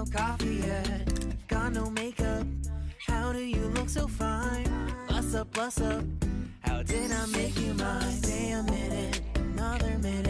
no coffee yet. Got no makeup. How do you look so fine? Bust up, bust up. How did I make you mine? Stay a minute, another minute.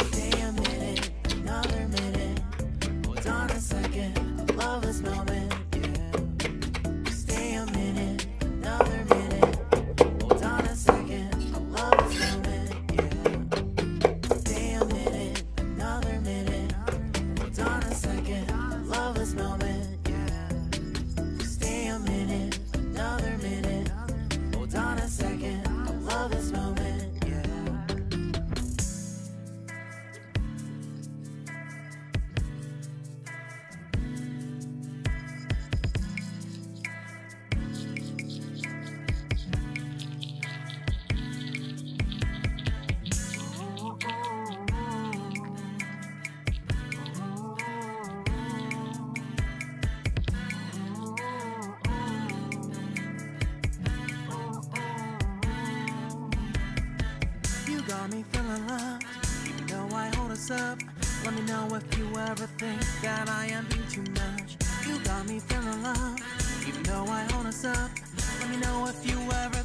Love got me feeling loved, even though I hold us up. Let me know if you ever think that I am being too much. You got me feeling loved, even though I hold us up. Let me know if you ever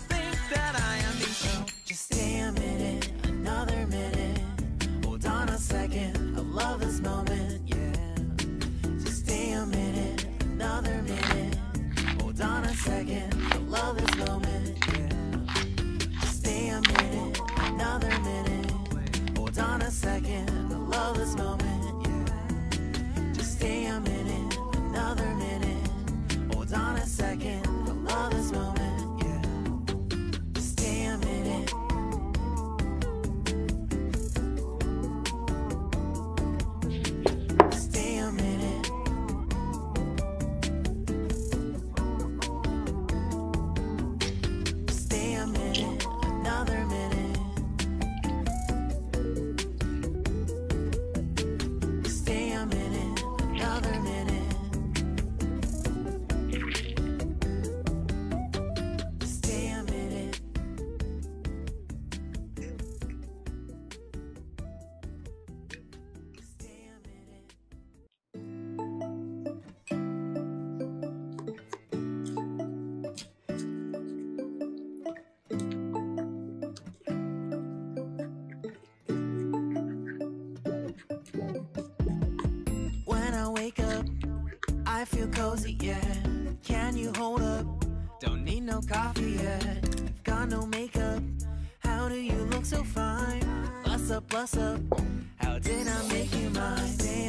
cozy, yeah. Can you hold up? Don't need no coffee yet. Got no makeup. How do you look so fine? Bust up, bust up. How did I make you mine? Stay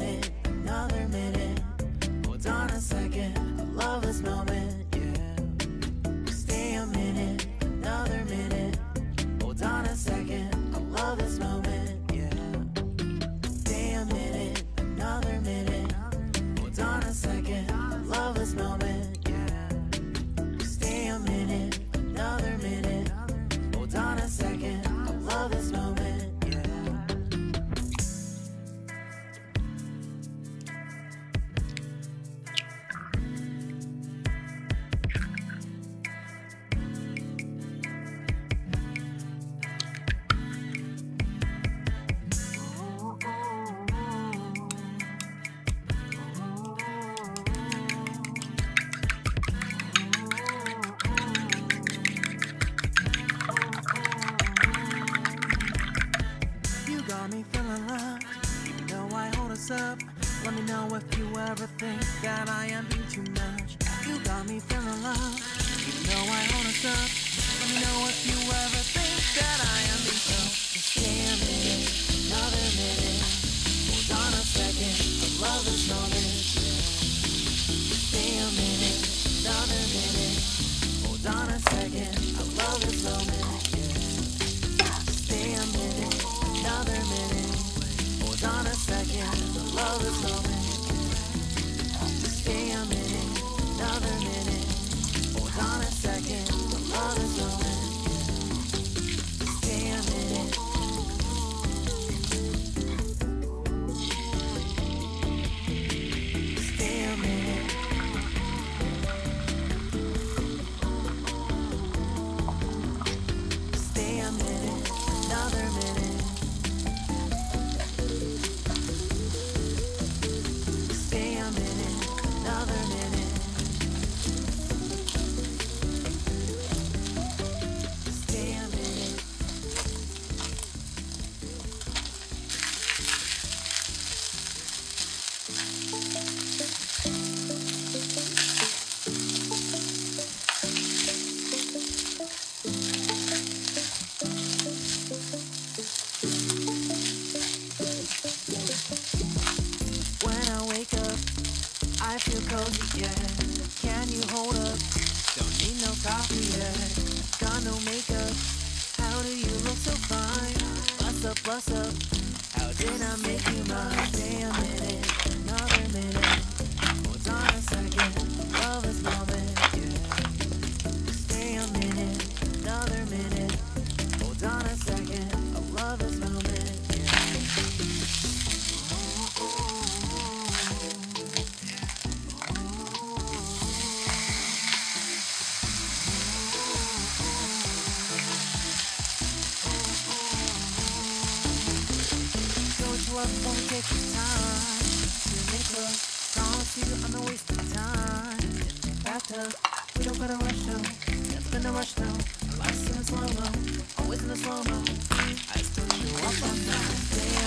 ever think that I am too much. You got me feeling love. You know I own a stop. Bust up. How did I make you mine? Stay Love won't take your time to make love? Promise you I'm not wasting time in the bathtub. We don't gotta rush though. Never gonna rush though. Life's in a slow mo, always in a slow mo. I still show up on time.